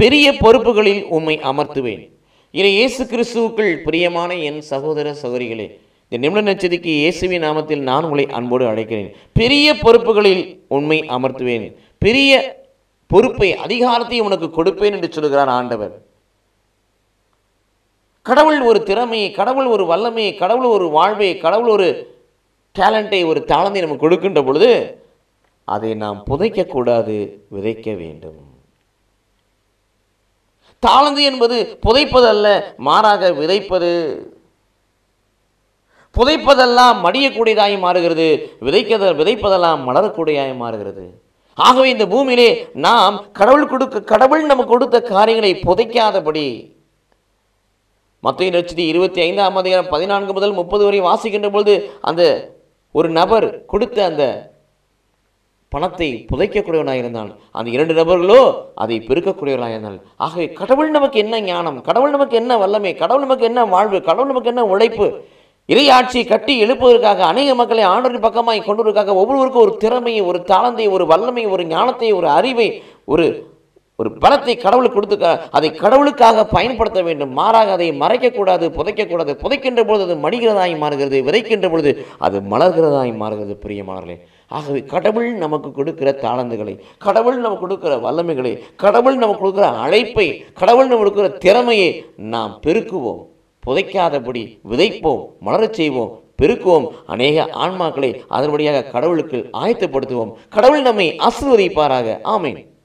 பெரிய பொறுப்புகளில் உம்மை அமர்த்துவேன். இனி இயேசு கிறிஸ்துவுக்குள் பிரியமான என் சகோதர சகோதரிகளே இந்த நிமிட நச்சதிக்கு இயேசுவின் நாமத்தில் நான் உங்களை அன்போடு அழைக்கிறேன். பெரிய பொறுப்புகளில் உண்மை அமர்த்துவேன். பெரிய பொறுப்பை அதிகாரத்தை உனக்கு கொடுப்பேன் என்று சொல்கிறார் ஆண்டவர். கடவுள் ஒரு திறமையை கடவுள் ஒரு வல்லமையை கடவுள் ஒரு வாழ்வை கடவுள் ஒரு டேலண்ட்டை ஒரு தாளந்தை நமக்கு கொடுக்கின்ற பொழுது அதை நாம் புதைக்கக்கூடாது விதைக்க வேண்டும். தாளந்து என்பது புதைப்பதல்ல மாறாக விதைப்பது. புதைப்பதெல்லாம் மடியக்கூடியதாய் மாறுகிறது விதைக்கத விதைப்பதெல்லாம் மலரக்கூடியதாய் மாறுகிறது. ஆகவே இந்த பூமியிலே நாம் கடவுள் கொடுக்க கடவுள் நமக்கு கொடுத்த காரியங்களை புதைக்காதபடி மத்திய லட்சத்தி இருபத்தி ஐந்தாம் அதிகாரம் பதினான்கு முதல் முப்பது வரை வாசிக்கின்ற பொழுது அந்த ஒரு நபர் கொடுத்த அந்த பணத்தை புதைக்கக்கூடியவனாக இருந்தான் அந்த இரண்டு நபர்களோ அதை பெருக்கக்கூடியவர்களாக இருந்தால் ஆகவே கடவுள் நமக்கு என்ன ஞானம் கடவுள் நமக்கு என்ன வல்லமை கடவுள் நமக்கு என்ன வாழ்வு கடவுள் நமக்கு என்ன உழைப்பு இறையாட்சி கட்டி எழுப்புவதற்காக அநேக மக்களை ஆண்டரின் பக்கமாக கொண்டுவதற்காக ஒவ்வொருவருக்கும் ஒரு திறமையை ஒரு தாளந்தை ஒரு வல்லமை ஒரு ஞானத்தை ஒரு அறிவை ஒரு ஒரு பலத்தை கடவுள் கொடுத்து அதை கடவுளுக்காக பயன்படுத்த வேண்டும். மாறாக அதை மறைக்கக்கூடாது புதைக்கக்கூடாது. புதைக்கின்ற பொழுது அது மடிகிறதாய் மாறுகிறது விதைக்கின்ற பொழுது அது மலர்கிறதாய் மாறுகிறது பிரியமானர்களே ஆகவே கடவுள் நமக்கு கொடுக்கிற தாளந்துகளை கடவுள் நமக்கு கொடுக்கிற வல்லமைகளை கடவுள் நமக்கு கொடுக்கிற அழைப்பை கடவுள் நமக்கு கொடுக்கிற திறமையை நாம் பெருக்குவோம். புதைக்காதபடி விதைப்போம் மலரச் செய்வோம் பெருக்குவோம். அநேக ஆன்மாக்களை அதன்படியாக கடவுளுக்கு ஆயத்தப்படுத்துவோம். கடவுள் நம்மை ஆசிர்வதிப்பாராக. ஆமேன்.